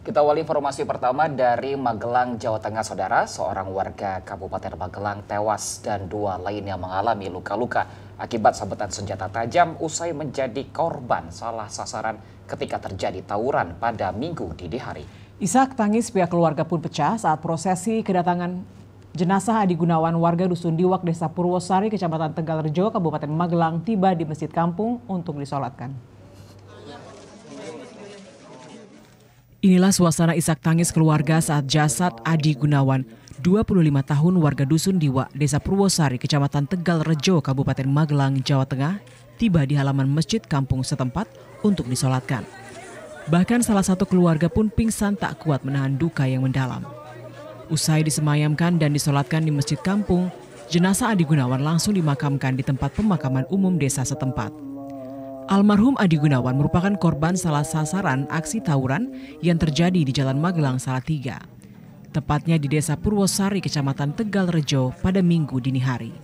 Kita awali informasi pertama dari Magelang, Jawa Tengah, Saudara. Seorang warga Kabupaten Magelang tewas dan dua lainnya mengalami luka-luka akibat sabetan senjata tajam usai menjadi korban salah sasaran ketika terjadi tawuran pada minggu dini hari. Isak tangis pihak keluarga pun pecah saat prosesi kedatangan jenazah Adi Gunawan warga Dusun Diwak, Desa Purwosari, Kecamatan Tegal Rejo, Kabupaten Magelang tiba di Masjid Kampung untuk disolatkan. Inilah suasana isak tangis keluarga saat jasad Adi Gunawan, 25 tahun warga Dusun Diwa, Desa Purwosari, Kecamatan Tegal Rejo, Kabupaten Magelang, Jawa Tengah, tiba di halaman masjid kampung setempat untuk disolatkan. Bahkan salah satu keluarga pun pingsan tak kuat menahan duka yang mendalam. Usai disemayamkan dan disolatkan di masjid kampung, jenazah Adi Gunawan langsung dimakamkan di tempat pemakaman umum desa setempat. Almarhum Adi Gunawan merupakan korban salah sasaran aksi tawuran yang terjadi di Jalan Magelang Salatiga. Tepatnya di Desa Purwosari, Kecamatan Tegal Rejo pada Minggu dini hari.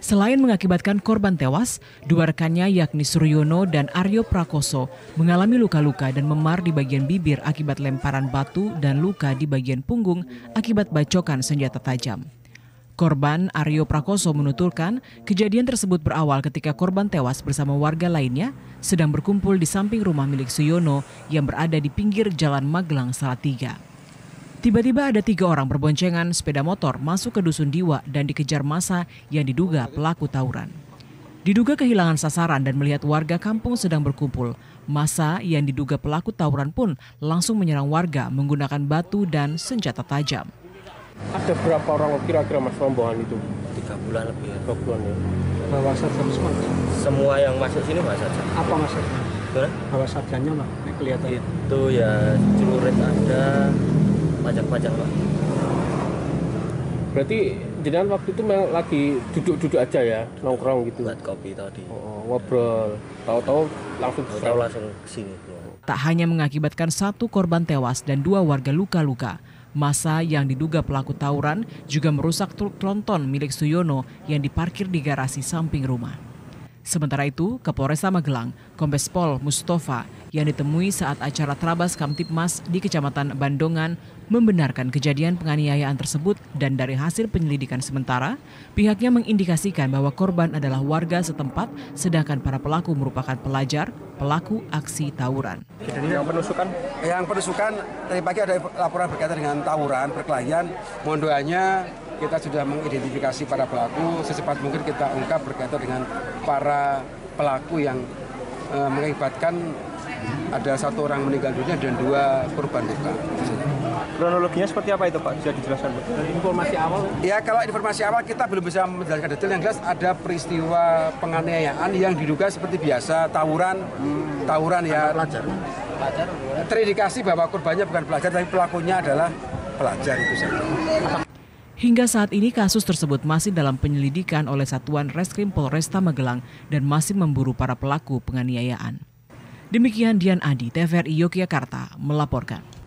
Selain mengakibatkan korban tewas, dua rekannya yakni Suryono dan Aryo Prakoso mengalami luka-luka dan memar di bagian bibir akibat lemparan batu dan luka di bagian punggung akibat bacokan senjata tajam. Korban Aryo Prakoso menuturkan kejadian tersebut berawal ketika korban tewas bersama warga lainnya sedang berkumpul di samping rumah milik Suyono yang berada di pinggir jalan Magelang Salatiga. Tiba-tiba ada tiga orang berboncengan sepeda motor masuk ke Dusun Diwa dan dikejar masa yang diduga pelaku tawuran. Diduga kehilangan sasaran dan melihat warga kampung sedang berkumpul, masa yang diduga pelaku tawuran pun langsung menyerang warga menggunakan batu dan senjata tajam. Ada berapa orang kira-kira mas rombongan itu? Tiga bulan lebih. Tiga bulan ya. Bawa sarjana semua? Semua yang masuk sini bawa sarjana. Apa mas sarjana? Gimana? Bawa sarjana pak, ini kelihatan. Itu ya celurit ada, pajak-pajak pak. Berarti jenengan waktu itu memang lagi duduk-duduk aja ya, nongkrong gitu? Buat kopi tadi. Oh, ngobrol. Tahu-tahu langsung Tahu langsung ke sini. Tak hanya mengakibatkan satu korban tewas dan dua warga luka-luka, Masa yang diduga pelaku tawuran juga merusak truk tronton milik Suyono yang diparkir di garasi samping rumah. Sementara itu, Kapolresta Magelang, Kombes Pol Mustafa yang ditemui saat acara Trabas Kamtipmas di Kecamatan Bandongan membenarkan kejadian penganiayaan tersebut dan dari hasil penyelidikan sementara, pihaknya mengindikasikan bahwa korban adalah warga setempat sedangkan para pelaku merupakan pelajar pelaku aksi tawuran. Yang penusukan? Yang penusukan tadi pagi ada laporan berkaitan dengan tawuran, perkelahian. Mohon doanya kita sudah mengidentifikasi para pelaku, secepat mungkin kita ungkap berkaitan dengan para pelaku yang e, mengakibatkan ada satu orang meninggal dunia dan dua korban luka. Kronologinya seperti apa itu Pak? Bisa dijelaskan Pak? Informasi awal? Ya kalau informasi awal kita belum bisa menjelaskan detail. Yang jelas ada peristiwa penganiayaan yang diduga seperti biasa tawuran, hmm. tawuran ya. Pelajar. Pelajar. Terindikasi bahwa korbannya bukan pelajar tapi pelakunya adalah pelajar itu saja. Hingga saat ini kasus tersebut masih dalam penyelidikan oleh Satuan Reskrim Polresta Magelang dan masih memburu para pelaku penganiayaan. Demikian Dian Adi, TVRI Yogyakarta, melaporkan.